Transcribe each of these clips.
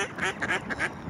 Ha ha ha ha!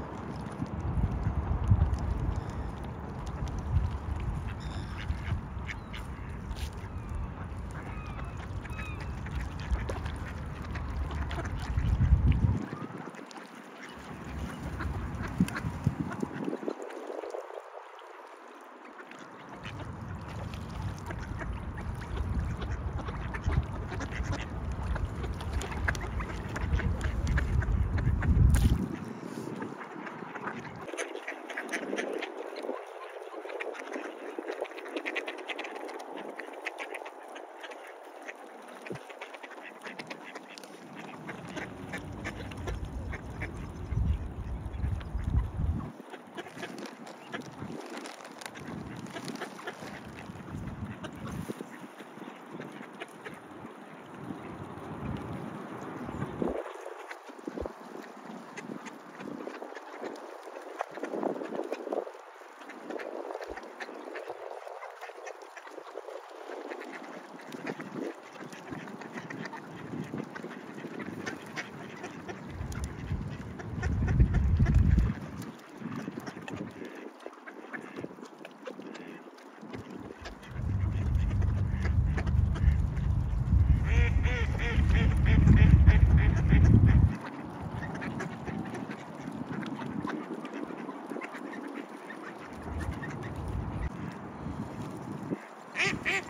Ha ha ha!